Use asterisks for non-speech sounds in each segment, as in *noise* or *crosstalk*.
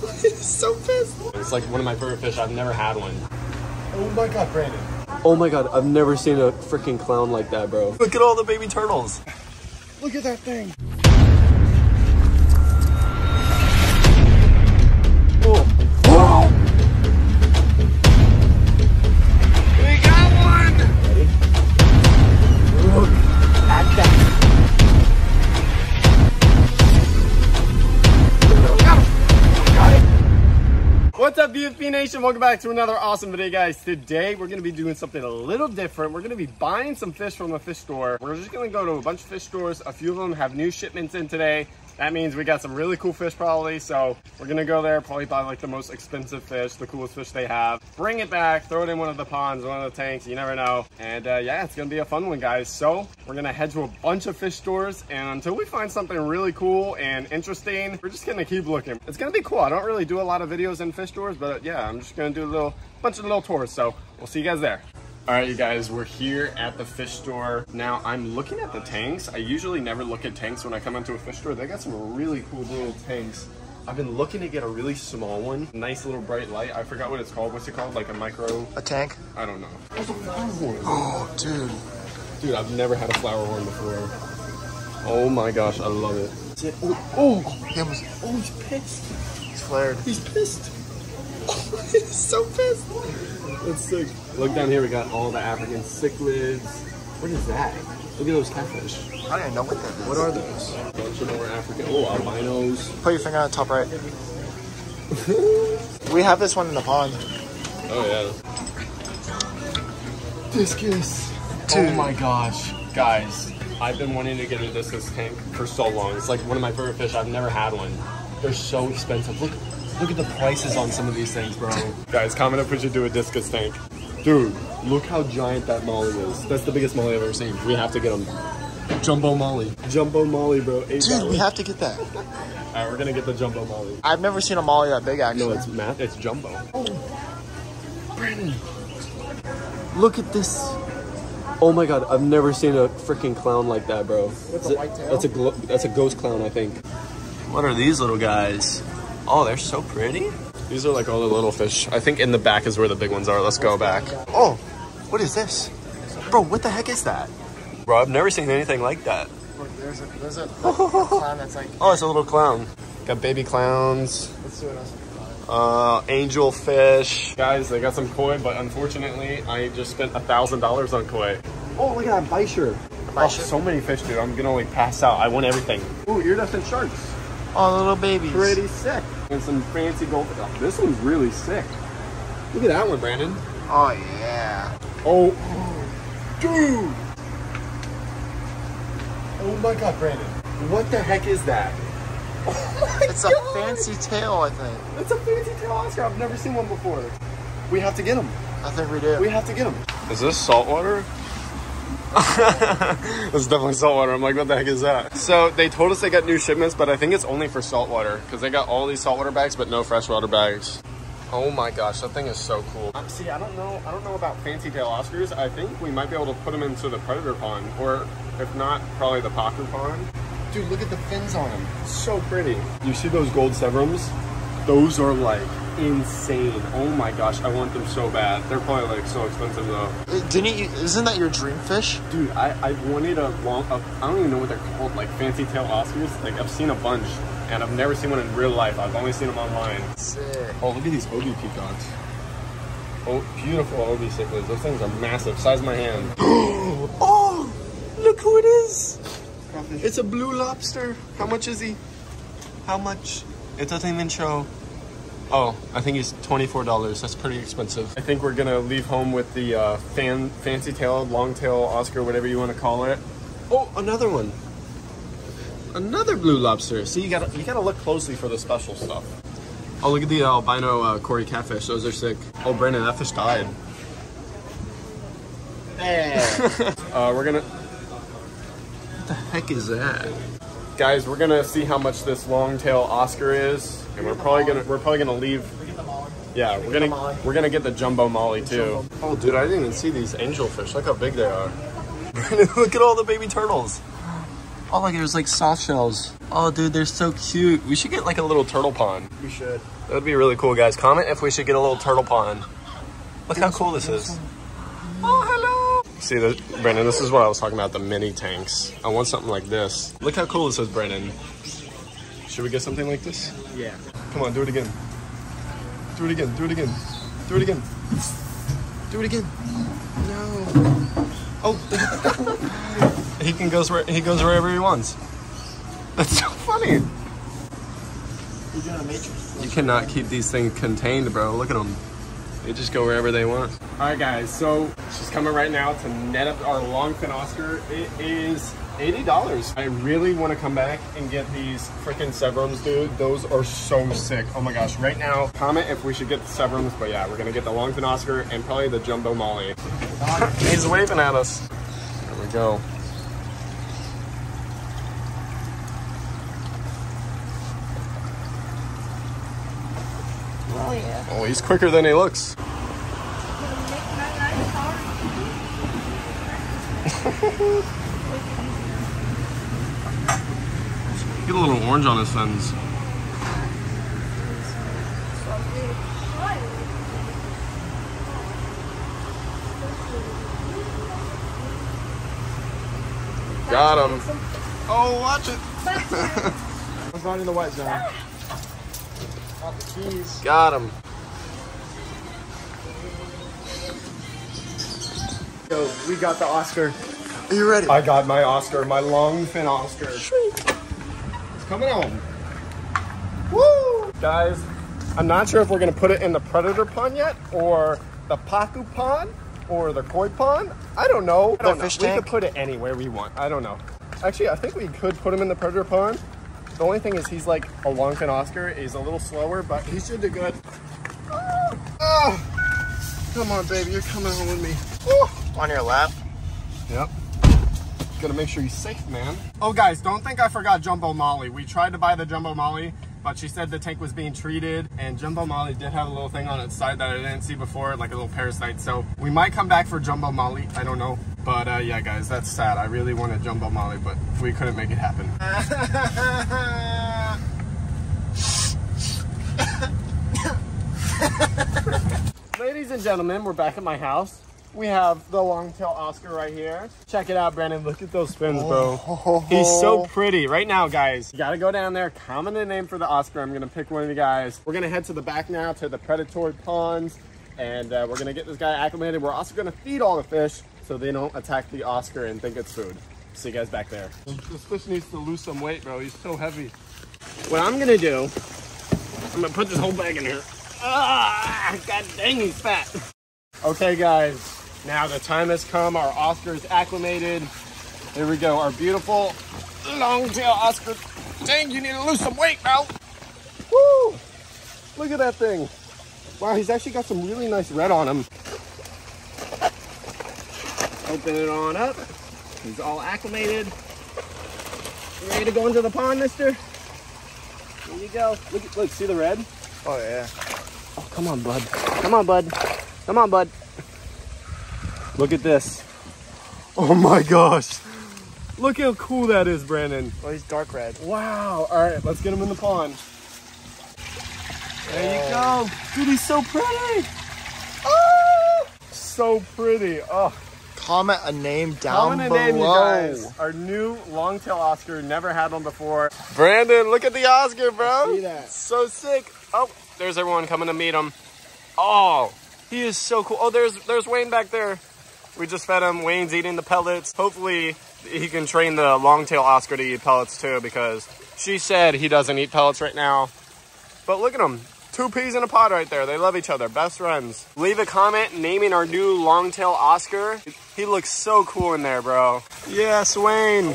*laughs* so pissed. It's like one of my favorite fish. I've never had one. Oh my god, Brandon. Oh my god, I've never seen a freaking clown like that, bro. Look at all the baby turtles. Look at that thing. What's up, BFP Nation? Welcome back to another awesome video, guys. Today, we're gonna be doing something a little different. We're gonna be buying some fish from a fish store. We're just gonna go to a bunch of fish stores. A few of them have new shipments in today. That means we got some really cool fish probably. So we're gonna go there, probably buy like the most expensive fish, the coolest fish they have. Bring it back, throw it in one of the ponds, one of the tanks, you never know. And uh, yeah, it's gonna be a fun one, guys. So we're gonna head to a bunch of fish stores and until we find something really cool and interesting, we're just gonna keep looking. It's gonna be cool. I don't really do a lot of videos in fish stores, but uh, yeah, I'm just gonna do a little bunch of little tours. So we'll see you guys there. All right, you guys, we're here at the fish store. Now, I'm looking at the tanks. I usually never look at tanks when I come into a fish store. They got some really cool little tanks. I've been looking to get a really small one. Nice little bright light. I forgot what it's called. What's it called? Like a micro? A tank? I don't know. There's a flower horn. Oh, dude. Dude, I've never had a flower horn before. Oh my gosh, I love it. Oh, oh, He almost, oh, he's pissed. he's flared. He's pissed. *laughs* so pissed. That's sick. Look down here, we got all the African cichlids. What is that? Look at those catfish. I don't even know what that is. What are those? Bunch of more African. Oh, albinos. Put your finger on the top right. *laughs* we have this one in the pond. Oh yeah. Discus. Dude. Oh my gosh, guys! I've been wanting to get a discus tank for so long. It's like one of my favorite fish. I've never had one. They're so expensive. Look, look at the prices on some of these things, bro. guys, comment if we should do a discus tank. Dude, look how giant that molly is. That's the biggest molly I've ever seen. We have to get them. Jumbo molly. Jumbo molly, bro. Eight Dude, we have to get that. All right, we're gonna get the jumbo molly. I've never seen a molly that big, actually. No, it's math. It's jumbo. Oh, Brandon, look at this. Oh my god, I've never seen a freaking clown like that, bro. With Is a it- white tail? That's a that's a ghost clown, I think. What are these little guys? Oh, they're so pretty. These are like all the little fish. I think in the back is where the big ones are. Let's go back. Oh, what is this? Bro, what the heck is that? Bro, I've never seen anything like that. Look, there's a, there's a, a *laughs* clown that's like, Oh, it's a little clown. Got baby clowns. let's see what else. Uh, angel fish. Guys, they got some koi, but unfortunately, I just spent a thousand dollars on koi. Oh, look at that bichir. Oh, so many fish, dude. I'm gonna like pass out. I want everything. Ooh, iridescent sharks. Oh, little babies. Pretty sick. And some fancy gold. Oh, this one's really sick. Look at that one, Brandon. Oh, yeah. Oh, dude. Oh my god, Brandon. What the heck is that? Oh my It's a fancy tail, I think. It's a fancy tail Oscar. I've never seen one before. We have to get them. I think we do. We have to get them. Is this saltwater? *laughs* It's definitely saltwater. I'm like, what the heck is that? So they told us they got new shipments, but I think it's only for saltwater because they got all these saltwater bags, but no freshwater bags. Oh my gosh, that thing is so cool. Um, see, I don't know. I don't know about fancy tail Oscars. I think we might be able to put them into the predator pond, or if not, probably the Pacu pond. Dude, look at the fins on them. So pretty. You see those gold severums? Those are like insane. Oh my gosh, I want them so bad. They're probably like so expensive though. Uh, Didn't you, isn't that your dream fish? Dude, I, I wanted a long, a, I don't even know what they're called, like fancy tail Oscars. Like I've seen a bunch and I've never seen one in real life. I've only seen them online. Sick. Oh, look at these OB peacocks. Oh, beautiful OB cichlids. Those things are massive, size of my hand. *gasps* oh, look who it is. It's a blue lobster. How much is he? How much? It doesn't even show. Oh, I think he's twenty-four dollars. That's pretty expensive. I think we're gonna leave home with the uh, fan, fancy tail, long tail Oscar, whatever you want to call it. Oh, another one. Another blue lobster. See, you gotta you gotta look closely for the special stuff. Oh, look at the albino uh, Cory catfish. Those are sick. Oh, Brandon, that fish died. *laughs* uh, we're gonna. What the heck is that? Guys, we're gonna see how much this long-tail Oscar is, and we're probably gonna we're probably gonna leave. Yeah, we're gonna we're gonna get the jumbo molly too. Oh, dude, I didn't even see these angelfish. Look how big they are. *laughs* Look at all the baby turtles. Oh, look, there's like soft shells. Oh, dude, they're so cute. We should get like a little turtle pond. We should. That would be really cool, guys. Comment if we should get a little turtle pond. Look how cool this is. Oh, hello. See, the, Brandon, this is what I was talking about, the mini tanks. I want something like this. Look how cool this is, Brandon. Should we get something like this? Yeah. Come on, do it again. Do it again, do it again. Do it again. Do it again. No. Oh. *laughs* he can goes where he goes wherever he wants. That's so funny. You're doing a matrix. You cannot keep these things contained, bro. Look at them. They just go wherever they want. All right, guys. So she's coming right now to net up our longfin Oscar. It is $80. I really want to come back and get these freaking Severums, dude. Those are so sick. Oh my gosh. Right now, comment if we should get the Severums. But yeah, we're going to get the longfin Oscar and probably the Jumbo Molly. He's waving at us. There we go. Oh yeah. Oh, he's quicker than he looks. *laughs* Get a little orange on his fins. Got him. Oh, watch it. *laughs* I'm going in the white zone. Got the keys. Got him. Yo, we got the Oscar. Are you ready? I got my Oscar, my long fin Oscar. It's coming home. Woo! Guys, I'm not sure if we're gonna put it in the predator pond yet, or the pacu pond, or the koi pond. I don't know. I don't know. fish we tank? could put it anywhere we want. I don't know. Actually, I think we could put him in the predator pond. The only thing is he's like a longfin Oscar. He's a little slower, but he should do good. Ah! Ah! Come on, baby, you're coming home with me. Woo! On your lap. Yep. Gotta make sure he's safe, man. Oh, guys, don't think I forgot Jumbo Molly. We tried to buy the Jumbo Molly, but she said the tank was being treated, and Jumbo Molly did have a little thing on its side that I didn't see before, like a little parasite. So we might come back for Jumbo Molly. I don't know. But uh, yeah, guys, that's sad. I really wanted Jumbo Molly, but we couldn't make it happen. *laughs* Ladies and gentlemen, we're back at my house. We have the longtail Oscar right here. Check it out, Brandon. Look at those fins, bro. He's so pretty. Right now, guys, you gotta go down there, comment a name for the Oscar. I'm gonna pick one of you guys. We're gonna head to the back now to the predatory ponds, and uh, we're gonna get this guy acclimated. We're also gonna feed all the fish so they don't attack the Oscar and think it's food. See you guys back there. This fish needs to lose some weight, bro. He's so heavy. What I'm gonna do, I'm gonna put this whole bag in here. Ah, god dang, he's fat. Okay, guys, now the time has come. Our Oscar is acclimated. Here we go, our beautiful long tail Oscar. Dang, you need to lose some weight, bro. Woo! Look at that thing. Wow, he's actually got some really nice red on him. Open it on up. He's all acclimated. You ready to go into the pond, mister? Here you go. Look, look, see the red? Oh yeah. Oh, come on, bud. Come on, bud. Come on, bud. Look at this. Oh my gosh. Look how cool that is, Brandon. Oh, he's dark red. Wow. All right, let's get him in the pond. There you go. Dude, he's so pretty. Oh, so pretty. Oh, Comment a name down comment a below. name, you guys. Our new longtail Oscar. Never had one before. Brandon, look at the Oscar, bro. see that. So sick. Oh, there's everyone coming to meet him. Oh, he is so cool. Oh, there's there's Wayne back there. We just fed him. Wayne's eating the pellets. Hopefully, he can train the longtail Oscar to eat pellets too, because she said he doesn't eat pellets right now. But look at him. Two peas in a pod right there. They love each other. Best friends. Leave a comment naming our new longtail Oscar. He looks so cool in there, bro. Yes, Wayne.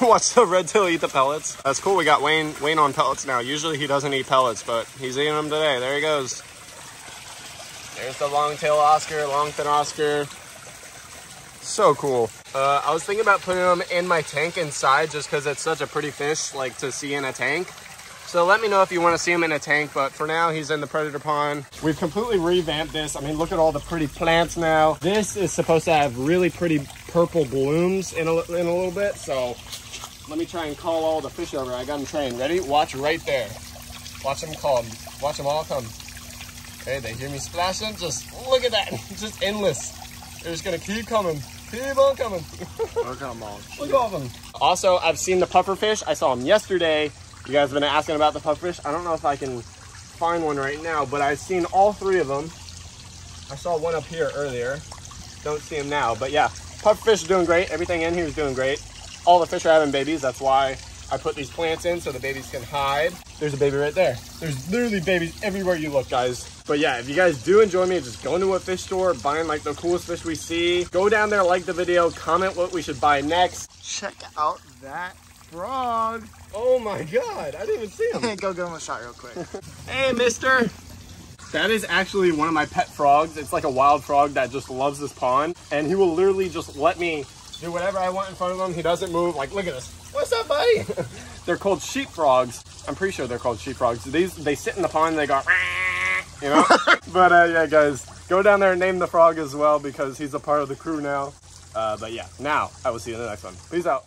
Watch the red tail eat the pellets. That's cool. We got Wayne Wayne on pellets now. Usually he doesn't eat pellets, but he's eating them today. There he goes. There's the long tail Oscar, long fin Oscar. So cool. Uh, I was thinking about putting him in my tank inside just because it's such a pretty fish, like to see in a tank. So let me know if you want to see him in a tank, but for now he's in the predator pond. We've completely revamped this. I mean, look at all the pretty plants now. This is supposed to have really pretty purple blooms in a, in a little bit. So let me try and call all the fish over. I got them trained. Ready? Watch right there. Watch them come. Watch them all come. Okay, they hear me splashing. Just look at that. *laughs* Just endless. They're just gonna keep coming. Keep on coming. *laughs* Look at them all. Look at all of them. Also, I've seen the puffer fish. I saw them yesterday. You guys have been asking about the puffer fish. I don't know if I can find one right now, but I've seen all three of them. I saw one up here earlier. Don't see him now, but yeah, puffer fish are doing great. Everything in here is doing great. All the fish are having babies. That's why I put these plants in so the babies can hide. There's a baby right there. There's literally babies everywhere you look, guys. But yeah, if you guys do enjoy me, just going to a fish store, buying like the coolest fish we see. Go down there, like the video, comment what we should buy next. Check out that frog. Oh my god, I didn't even see him. *laughs* Go give him a shot real quick. *laughs* hey, mister. That is actually one of my pet frogs. It's like a wild frog that just loves this pond. And he will literally just let me do whatever I want in front of him. He doesn't move. Like, look at this. What's up, buddy? *laughs* they're called sheep frogs. I'm pretty sure they're called sheep frogs. These They sit in the pond and they go, you know? but uh, yeah, guys, go down there and name the frog as well because he's a part of the crew now. Uh, but yeah, now I will see you in the next one. Peace out.